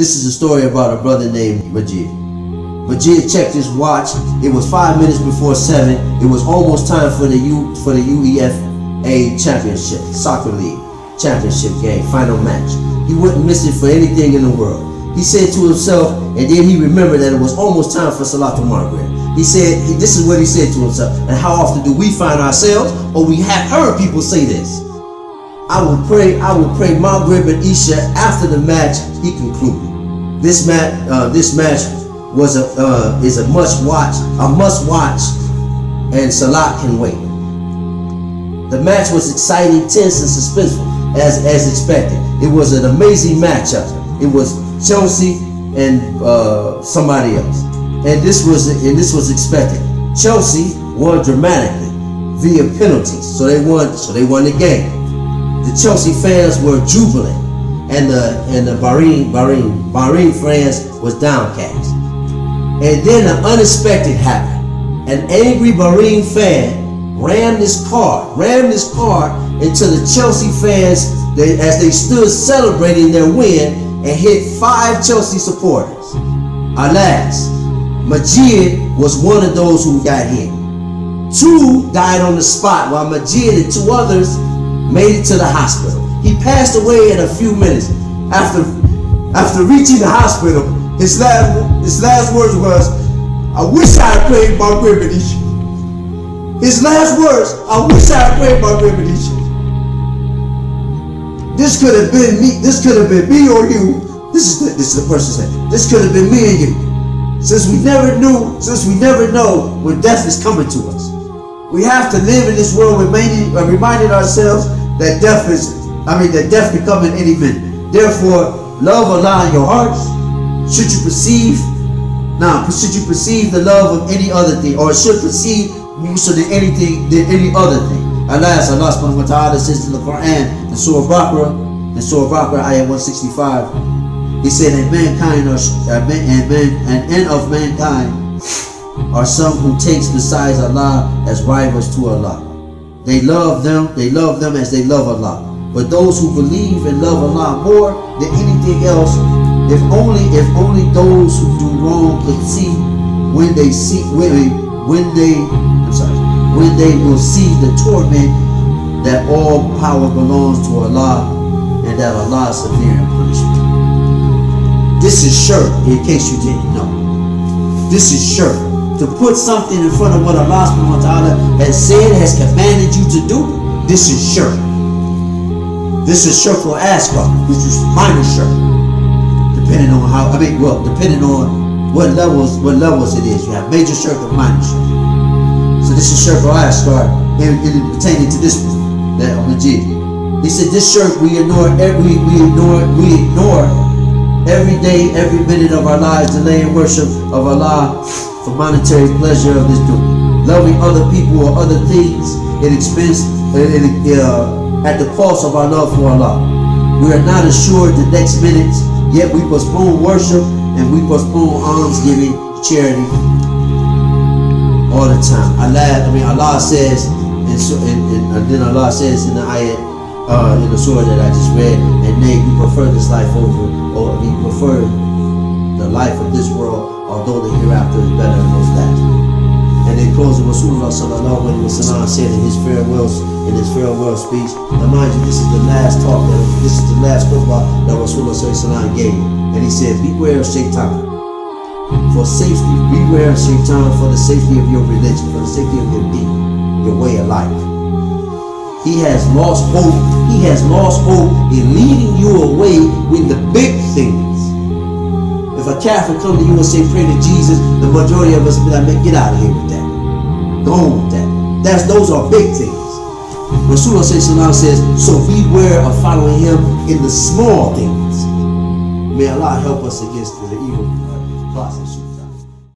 This is a story about a brother named Majid. Majid checked his watch. It was five minutes before seven. It was almost time for the U for the UEFA Championship, Soccer League Championship game, final match. He wouldn't miss it for anything in the world. He said to himself, and then he remembered that it was almost time for Salatul Maghrib. He said, this is what he said to himself. And how often do we find ourselves, or we have heard people say this? I will pray, I will pray Maghrib and Isha after the match he concluded. This match, uh, this match was a uh, is a must watch, a must watch, and Salat can wait. The match was exciting, tense, and suspenseful as as expected. It was an amazing matchup. It was Chelsea and uh, somebody else, and this was and this was expected. Chelsea won dramatically via penalties, so they won. So they won the game. The Chelsea fans were jubilant, and the and the Bayern Bayern Bayern fans was downcast. And then the unexpected happened. An angry Bayern fan rammed his car, rammed his car into the Chelsea fans they, as they stood celebrating their win and hit five Chelsea supporters. Alas, Majid was one of those who got hit. Two died on the spot while Majid and two others made it to the hospital. He passed away in a few minutes. After, after reaching the hospital, his last, his last words was, I wish I had played my Isha. His last words, I wish I had played my Isha. This could have been me, this could have been me or you. This is the, this is the person saying, this could have been me and you. Since we never knew, since we never know when death is coming to us. We have to live in this world reminding, uh, reminding ourselves that death is, I mean, that death can come in any minute. Therefore, love Allah in your hearts. Should you perceive, now, should you perceive the love of any other thing, or should perceive more than anything, than any other thing. Alas, Allah subhanahu wa ta'ala says in the Quran, in Surah Baqarah, in Surah Baqarah, ayah 165, He said, and mankind are, uh, and man, and end of mankind are some who takes besides Allah as rivals to Allah. They love them, they love them as they love Allah. But those who believe and love Allah more than anything else, if only if only those who do wrong could see when they see when when they I'm sorry, when they will see the torment that all power belongs to Allah and that Allah is severe in punishment. This is shirk, in case you didn't know. This is shirk to put something in front of what Allah subhanahu wa ta'ala has said, has commanded you to do, this is shirk. This is shirk or asghar, which is minor shirk. Depending on how, I mean, well, depending on what levels, what levels it is. You have major shirk and minor shirk. So this is shirk or asghar, and, and pertaining to this that legit. He said this shirk we ignore eh, every we ignore we ignore every day, every minute of our lives, delaying worship of Allah for monetary pleasure of this dunya. Loving other people or other things at expense uh, at the cost of our love for Allah. We are not assured the next minute, yet we postpone worship and we postpone alms giving, charity all the time. Allah, I mean, Allah says, and, and, and, then Allah says in the ayat, uh, in the surah that I just read, prefer this life over, or we prefer the life of this world although the hereafter is better than that. And in closing, Rasulullah sallallahu alayhi wa sallam said in his farewell in his farewell speech, now mind you, this is the last talk, that, this is the last khutbah that Rasulullah sallallahu gave. And he said, beware of shaitan. For safety, beware of shaitan for the safety of your religion, for the safety of your deed, your way of life. He has lost hope. He has lost hope in leading you away with the big things if a Catholic come to you and say pray to Jesus, the majority of us be like, get out of here with that. Go on with that. That's those are big things. Rasulullah says, so beware of following him in the small things. May Allah help us against the evil process.